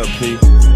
up, P.